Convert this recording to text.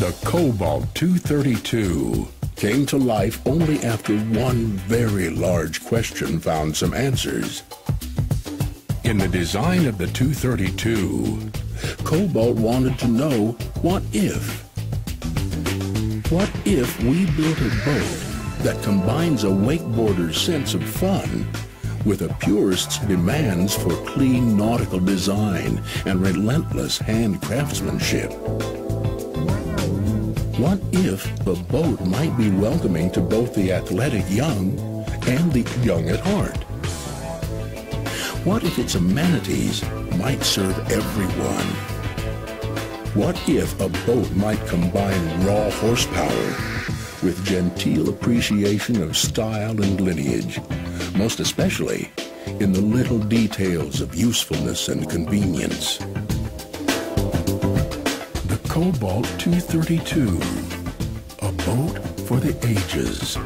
Cobalt 232 came to life only after one very large question found some answers. In the design of the 232, Cobalt wanted to know what if? What if we built a boat that combines a wakeboarder's sense of fun with a purist's demands for clean nautical design and relentless hand craftsmanship? What if the boat might be welcoming to both the athletic young and the young at heart? What if its amenities might serve everyone? What if a boat might combine raw horsepower with genteel appreciation of style and lineage, most especially in the little details of usefulness and convenience? Cobalt 232, a boat for the ages,